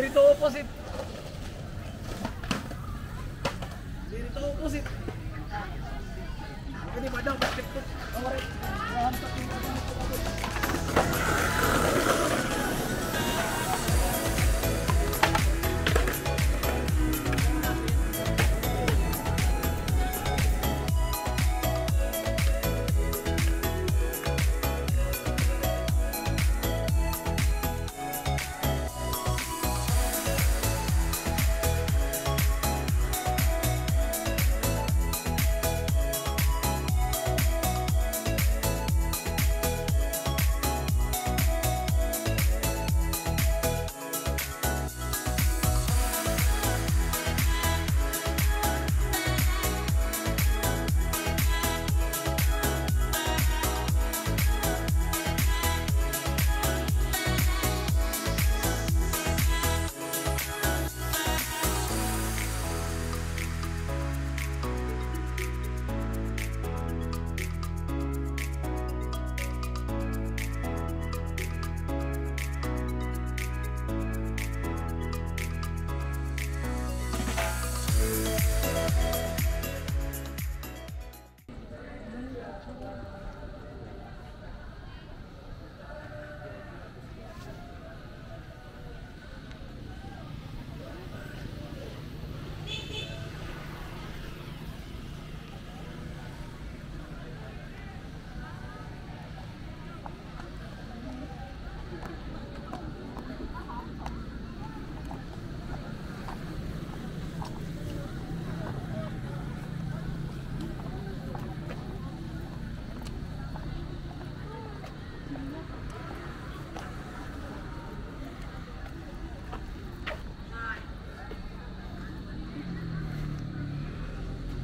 dito opposite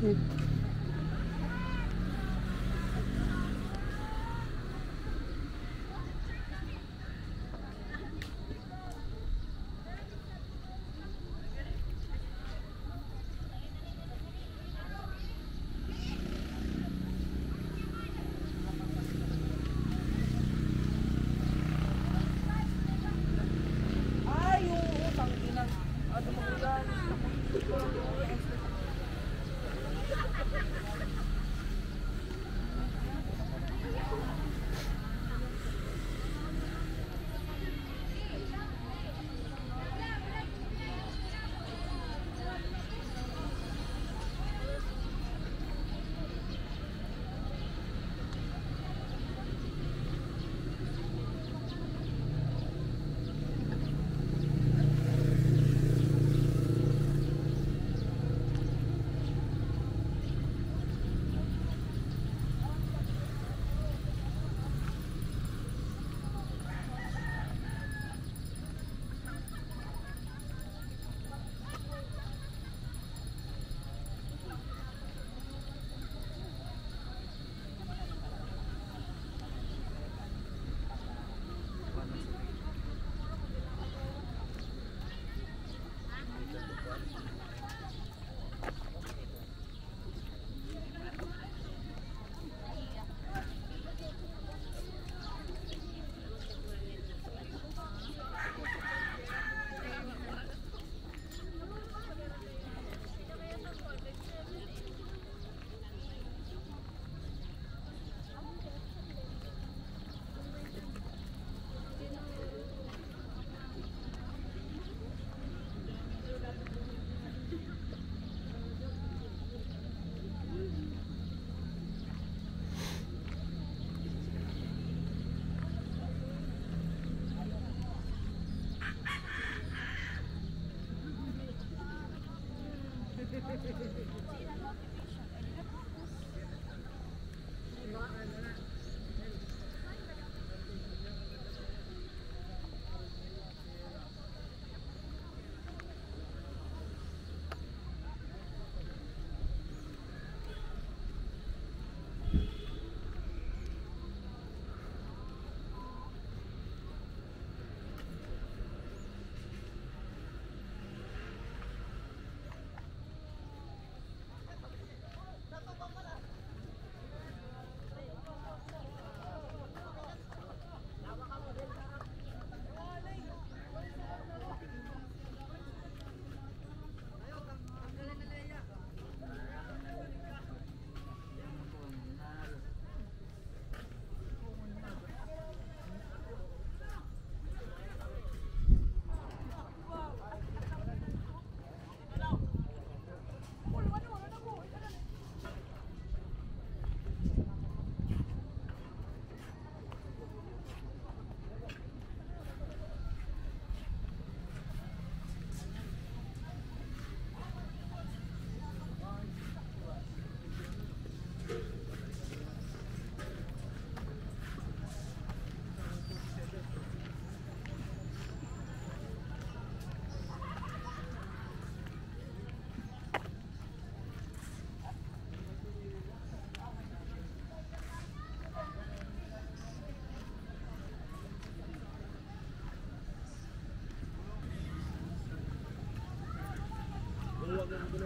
Mm.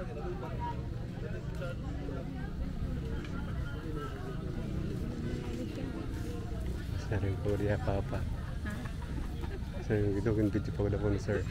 Sa rin po dia papa. Sa yung ito kung video pa ko na po ni sir.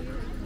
Yeah.